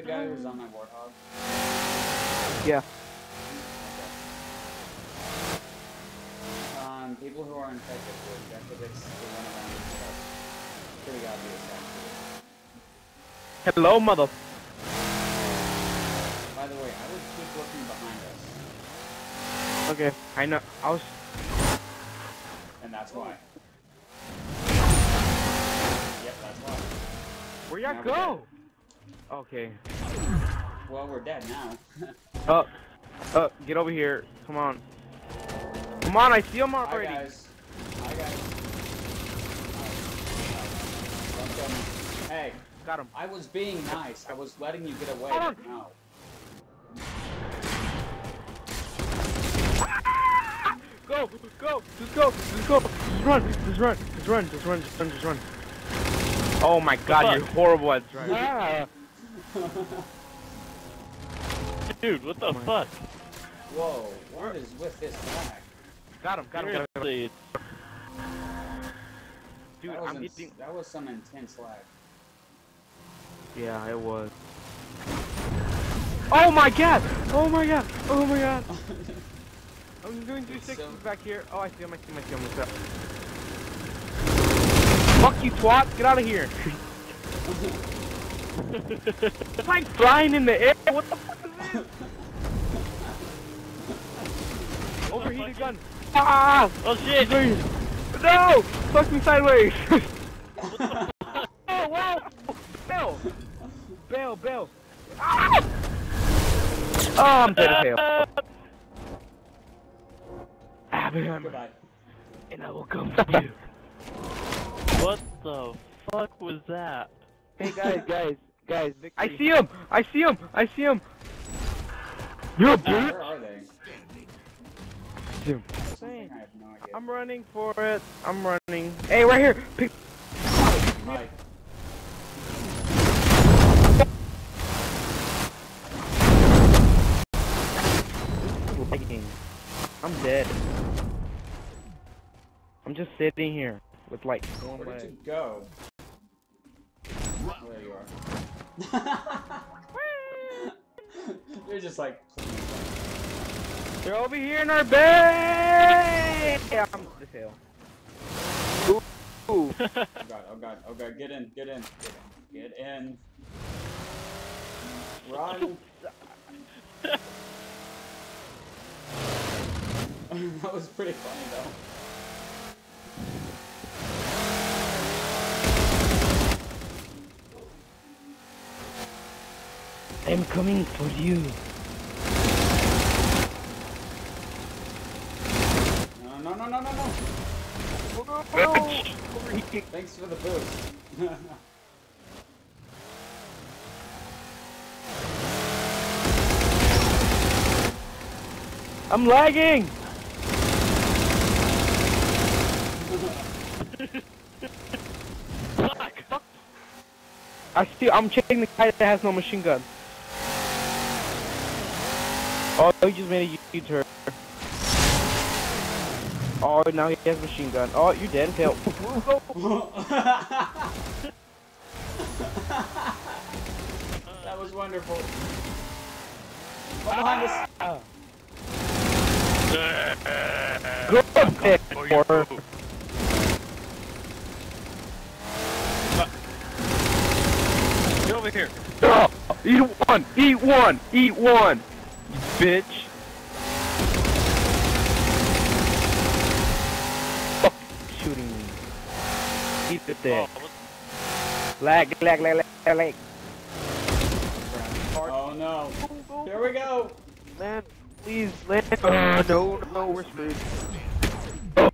who's on my warthog? Yeah. Um, people who are infected to run around stuff. Pretty obvious, actually. Hello, mother. By the way, I would keep looking behind us, Okay, I know. I was. and that's why. Yep, that's why. Where y'all Now we're go? Okay. Well, we're dead now. Uh, uh, get over here. Come on. Come on, I see him Hi already. guys. Hi guys. Kill me. Hey, Got him. I was being nice. I was letting you get away. On. No. Go, go, just go, just go. Just run, just run, just run, just run, just run, just run. Oh my god, fuck? you're horrible at driving. Ah. Dude, what the Oh fuck? Whoa, what is with this lag? Got him, got him, got him. Dude, that was, I'm ins- that was some intense lag. Yeah, it was. Oh my god! Oh my god! Oh my god! I'm doing 360s So- back here. Oh, I see him, I see him, I see him. What's up? Fuck you, twat! Get out of here! it's like flying in the air. What the fuck is this? Overheated gun. Ah! oh shit! No! Fuck me sideways! oh, wow! Bell! Bell, Bell! Ah! Oh, I'm dead as hell. Abraham, and I will come to you. What the fuck was that? Hey guys, guys, guys. I see him! I see him! I see him! You're a bitch! Where are they? Zoom. I have no idea. I'm running for it. I'm running. Hey, right here! Pick. Hi. I'm dead. I'm just sitting here with like one Where did leg. you go? There you are. You're just like. They're over here in our bay. Yeah, I'm this hell. Ooh. Ooh. Oh god, oh god, oh god, get in, get in, get in, get in. Run! that was pretty funny though. I'm coming for you. No, no, no, no, no, no! Thanks for the boost. I'm lagging. Fuck! I see. I'm checking the guy that has no machine gun. Oh, he just made a U-turn. Oh, now he has machine gun. Oh, you're dead as that was wonderful. Ah. Oh, behind us. Good pick, or uh, Get over here! Oh, eat one, eat one, eat one, you bitch. Fuck, shooting me. it there. Oh, dick. what- Lag, lag, lag, lag, lag. Oh no. Here we go. Land, please, land. Oh, no, no, we're screwed. Run